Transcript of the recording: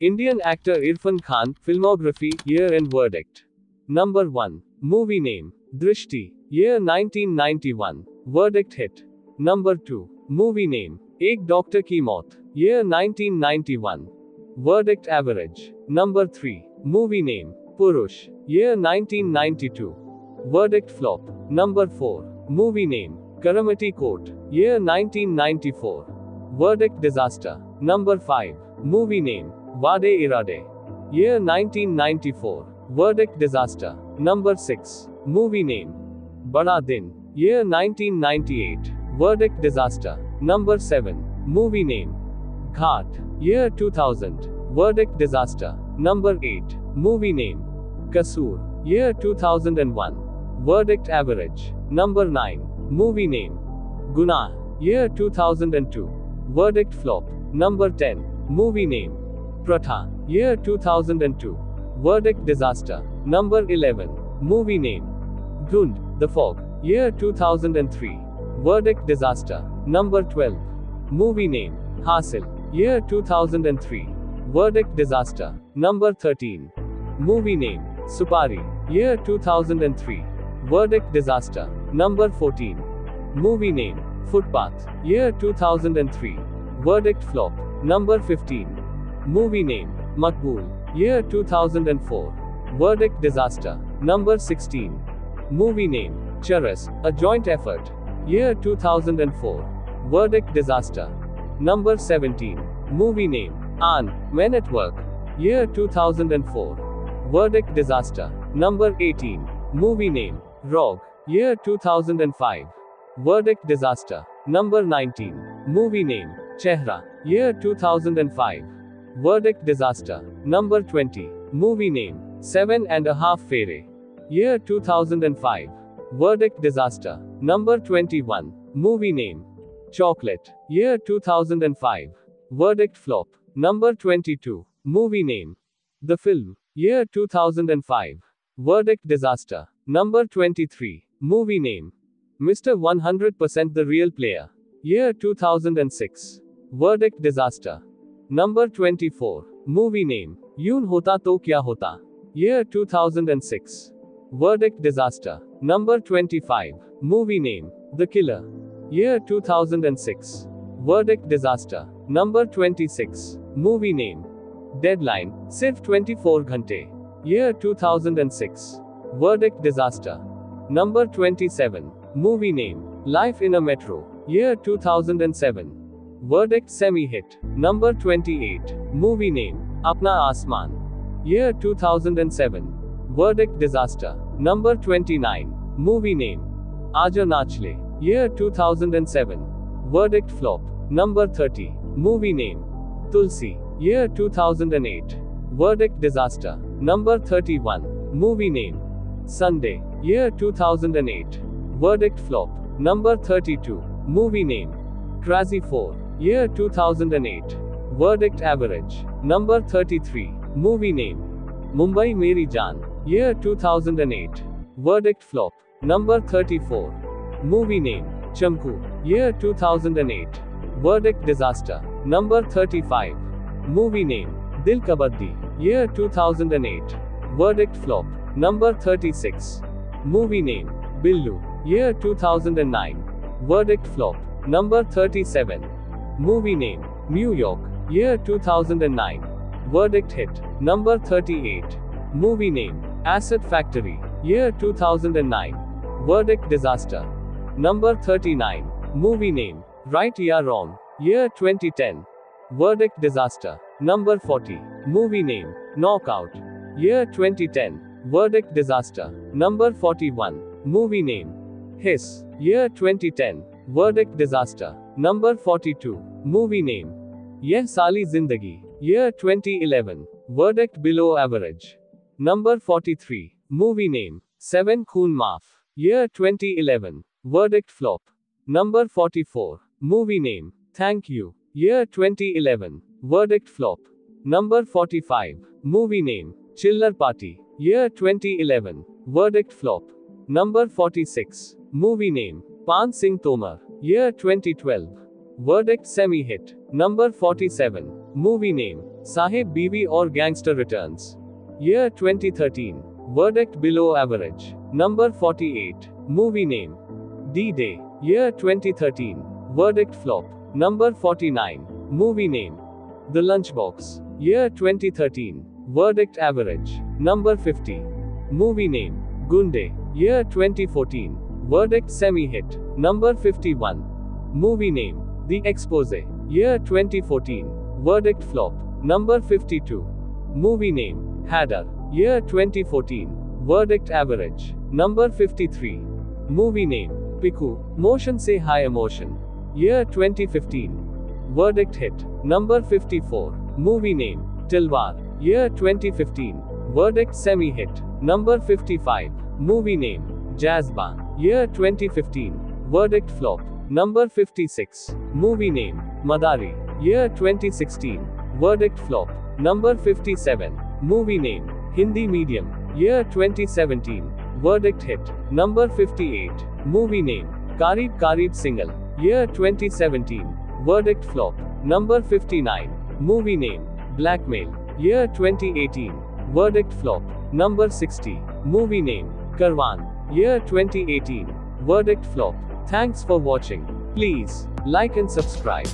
Indian actor Irrfan Khan, filmography, year and verdict. Number 1. Movie name. Drishti. Year 1991. Verdict hit. Number 2. Movie name. Ek Doctor Ki Maut. Year 1991. Verdict average. Number 3. Movie name. Purush. Year 1992. Verdict flop. Number 4. Movie name. Karamati Coat. Year 1994. Verdict disaster. Number 5. Movie name. Vaade Iraade. Year 1994. Verdict disaster. Number 6. Movie name. Bada Din. Year 1998. Verdict disaster. Number 7. Movie name. Ghaath. Year 2000. Verdict disaster. Number 8. Movie name. Kasoor. Year 2001. Verdict average. Number 9. Movie name. Gunaah. Year 2002. Verdict flop. Number 10. Movie name. Pratha. Year 2002. Verdict disaster. Number 11. Movie name. Dhund. The Fog. Year 2003. Verdict disaster. Number 12. Movie name. Haasil. Year 2003. Verdict disaster. Number 13. Movie name. Supari. Year 2003. Verdict disaster. Number 14. Movie name. Footpath. Year 2003. Verdict flop. Number 15. Movie name. Maqbool. Year 2004. Verdict disaster. Number 16. Movie name. Charas. A joint effort. Year 2004. Verdict disaster. Number 17. Movie name. Aan. Men at Work. Year 2004. Verdict disaster. Number 18. Movie name. Rog. Year 2005. Verdict disaster. Number 19. Movie name. Chehra. Year 2005. Verdict disaster. Number 20. Movie name. Seven and a Half Phere. Year 2005. Verdict disaster. Number 21. Movie name. Chocolate. Year 2005. Verdict flop. Number 22. Movie name. The film. Year 2005. Verdict disaster. Number 23. Movie name. Mr. 100% The Real Player. Year 2006. Verdict disaster. Number 24. Movie name. Yoon Hota To Kya Hota. Year 2006. Verdict disaster. Number 25. Movie name. The Killer. Year 2006. Verdict disaster. Number 26. Movie name. Deadline. Sirf 24 Ghante. Year 2006. Verdict disaster. Number 27. Movie name. Life in a Metro. Year 2007. Verdict semi hit. Number 28. Movie name. Apna Asmaan. Year 2007. Verdict disaster. Number 29. Movie name. Aaja Nachle. Year 2007. Verdict flop. Number 30. Movie name. Tulsi. Year 2008. Verdict disaster. Number 31. Movie name. Sunday. Year 2008. Verdict flop. Number 32. Movie name. Crazy 4. Year 2008. Verdict average. Number 33. Movie name. Mumbai Meri Jaan. Year 2008. Verdict flop. Number 34. Movie name. Chamku. Year 2008. Verdict disaster. Number 35. Movie name. Dil Kabaddi. Year 2008. Verdict flop. Number 36. Movie name. Billu. Year 2009. Verdict flop. Number 37. Movie name. New York. Year 2009. Verdict hit. Number 38. Movie name. Acid Factory. Year 2009. Verdict disaster. Number 39. Movie name. Right Ya Wrong. Year 2010. Verdict disaster. Number 40. Movie name. Knockout. Year 2010. Verdict disaster. Number 41. Movie name. His, Year 2010. Verdict disaster. Number 42. Movie name. Yeh Saali Zindagi. Year 2011. Verdict below average. Number 43. Movie name. 7 Khoon Maaf. Year 2011. Verdict flop. Number 44. Movie name. Thank you. Year 2011. Verdict flop. Number 45. Movie name. Chiller Party. Year 2011. Verdict flop. Number 46. Movie name. Paan Singh Tomar. Year 2012. Verdict semi hit. Number 47. Movie name. Sahib Biwi or Gangster Returns. Year 2013. Verdict below average. Number 48. Movie name. D Day. Year 2013. Verdict flop. Number 49. Movie name. The Lunchbox. Year 2013. Verdict average. Number 50. Movie name. Gunday. Year 2014. Verdict semi hit. Number 51. Movie name. The Expose. Year 2014. Verdict flop. Number 52. Movie name. Haider. Year 2014. Verdict average. Number 53. Movie name. Piku. Motion say high emotion. Year 2015. Verdict hit. Number 54. Movie name. Talvar. Year 2015. Verdict semi hit. Number 55. Movie name. Jazbaa. Year 2015. Verdict flop. Number 56. Movie name. Madaari. Year 2016. Verdict flop. Number 57. Movie name. Hindi medium. Year 2017. Verdict hit. Number 58. Movie name. Qarib Qarib Singlle. Year 2017. Verdict flop. Number 59. Movie name. Blackmail. Year 2018. Verdict flop. Number 60. Movie name. Karwaan. Year 2018. Verdict flop. Thanks for watching. Please like and subscribe.